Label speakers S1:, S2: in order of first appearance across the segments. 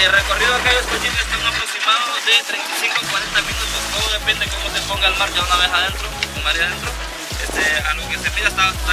S1: El recorrido acá de cochinos está un aproximado de 35 a 40 minutos. Todo depende cómo se ponga el mar ya una vez adentro, con mar adentro. Este, a lo que se pida está, está.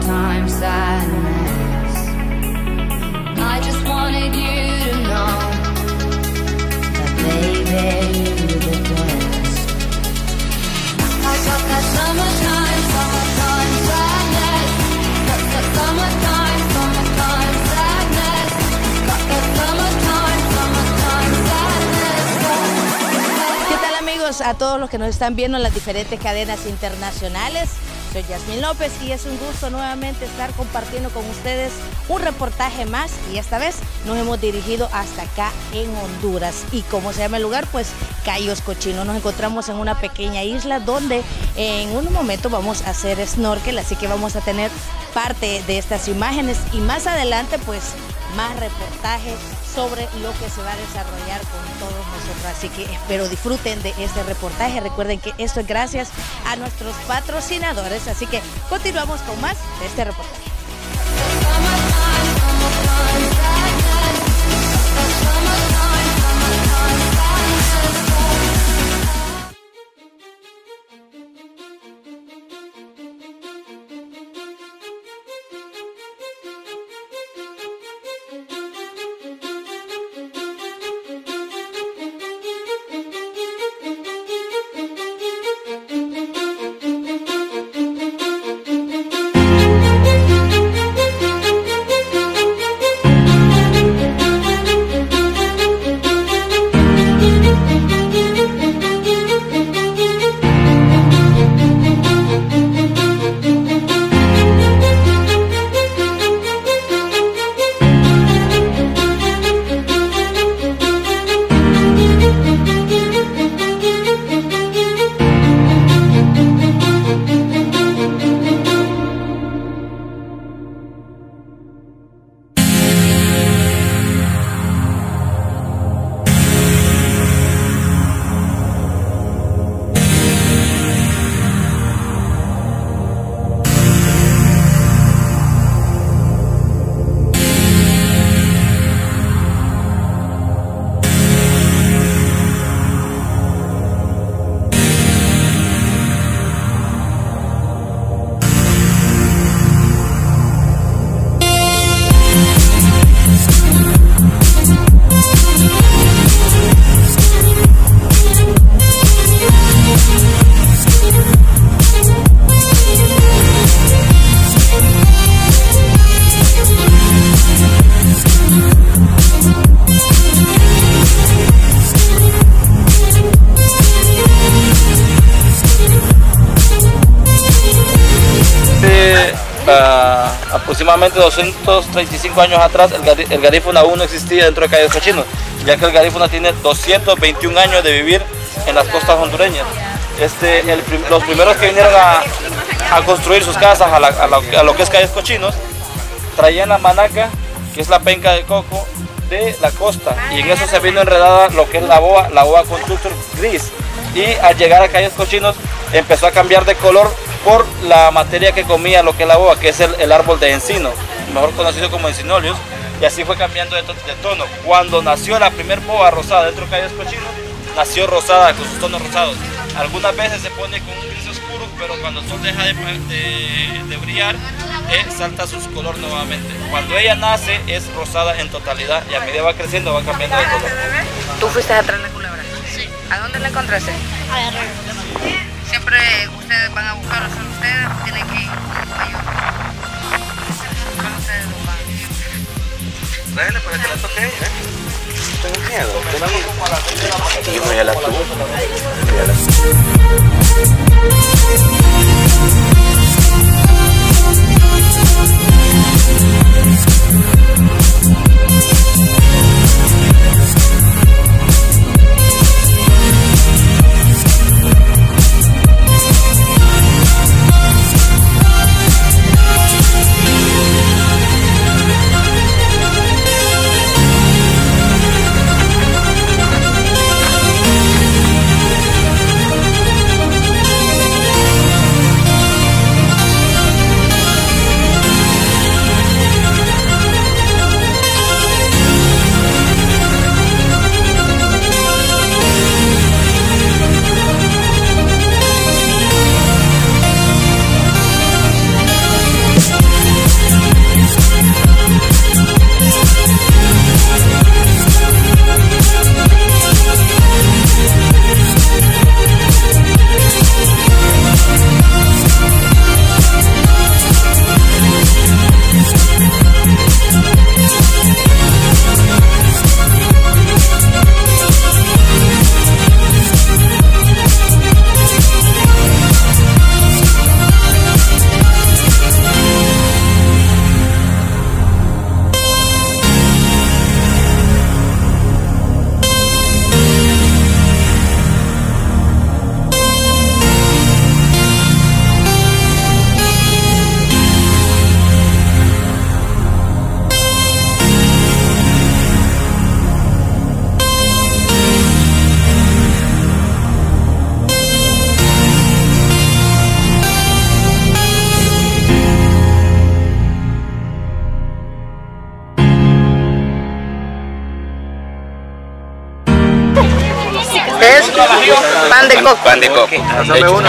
S2: Sadness. I just wanted you to know that baby you're the best. I got that summertime, summertime sadness. Got that summertime.
S3: ¿Qué tal amigos? A todos los que nos están viendo en las diferentes cadenas internacionales. Soy Yasmin López y es un gusto nuevamente estar compartiendo con ustedes un reportaje más y esta vez nos hemos dirigido hasta acá en Honduras. ¿Y cómo se llama el lugar? Pues Cayos Cochinos. Nos encontramos en una pequeña isla donde en un momento vamos a hacer snorkel, así que vamos a tener parte de estas imágenes y más adelante pues más reportajes sobre lo que se va a desarrollar con todos nosotros. Así que espero disfruten de este reportaje. Recuerden que esto es gracias a nuestros patrocinadores. Así que continuamos con más de este reportaje.
S1: Aproximadamente 235 años atrás el, garífuna aún no existía dentro de Cayos Cochinos, ya que el garífuna tiene 221 años de vivir en las costas hondureñas. Este, los primeros que vinieron a, construir sus casas a, a lo, que es Cayos Cochinos, traían la manaca, que es la penca de coco, de la costa. Y en eso se vino enredada lo que es la boa, la boa conductor gris. Y al llegar a Calles Cochinos empezó a cambiar de color por la materia que comía lo que es la boa, que es el, el árbol de encino, mejor conocido como encinolius. Y así fue cambiando de, to- de tono. Cuando nació la primer boa rosada dentro de Calles Cochinos, nació rosada con sus tonos rosados. Algunas veces se pone con un gris oscuro, pero cuando el sol deja de, de- de brillar, eh, salta su color nuevamente. Cuando ella nace es rosada en totalidad y a medida va creciendo va cambiando de color.
S4: ¿Tú fuiste a traer la culebra? Sí. ¿A dónde la encontraste? Siempre ustedes van a buscar, o sea, ustedes tienen que ir. ¿Cómo ustedes lo van?
S5: Tráele para que la toque ella. Tengo miedo. Y yo me voy a la tuya.
S4: Pan de coco.
S5: Pan de coco.